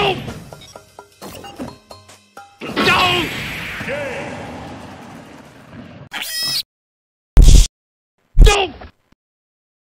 No! Game.